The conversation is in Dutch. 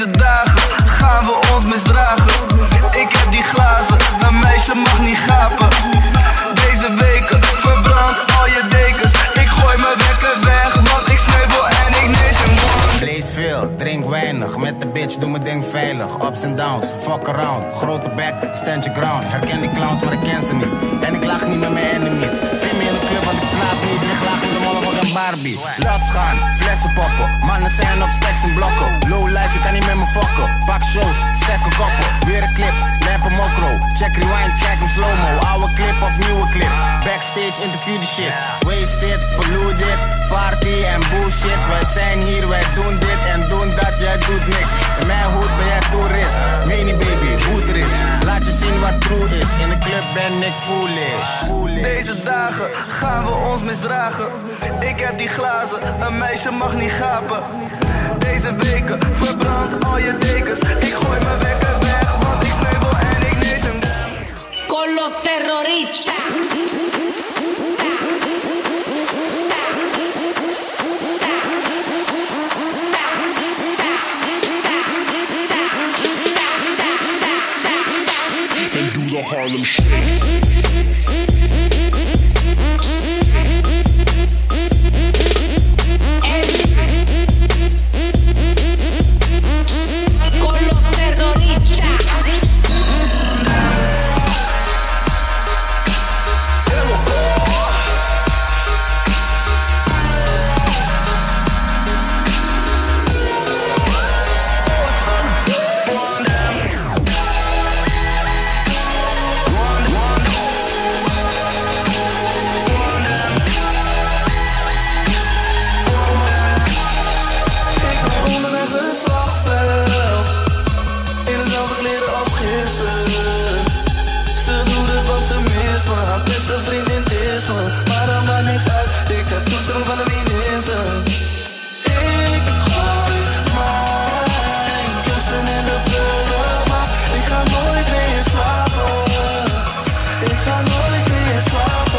deze dagen gaan we ons misdragen. Ik heb die glazen, een meisje mag niet gapen. Deze weken, verbrand al je dekens. Ik gooi mijn wekker weg, want ik sneuvel en ik nees een Lees veel, drink weinig, met de bitch doe mijn ding veilig. Ups en downs, fuck around, grote bek, stand your ground. Herken die clowns, maar ik ken ze niet. En ik lach niet met mijn enemies. Zit me in de club, want ik slaap niet, ik lach in de mollen van een Barbie. Las gaan, flessen poppen, mannen zijn op stacks en blokken. Kan niet met me fokken. Pak shows, stekken koppen. Weer een clip, lampen mokro. Check rewind, kijk hem slow-mo. Oude clip of nieuwe clip. Backstage, interview the shit. Wasted, polluted, party en bullshit. Wij zijn hier, wij doen dit en doen dat, jij doet niks. In mijn hoed ben jij toerist. Mini baby, hoed rich. Laat je zien wat true is. In de club ben ik foolish. Deze dagen gaan we ons misdragen. Ik heb die glazen, een meisje mag niet gapen. Deze weken verbrand al je dekens. Ik gooi mijn wekker weg, want ik sneeuwel en ik lees hem. con los terroristas. Harlem Shake. soy, que soy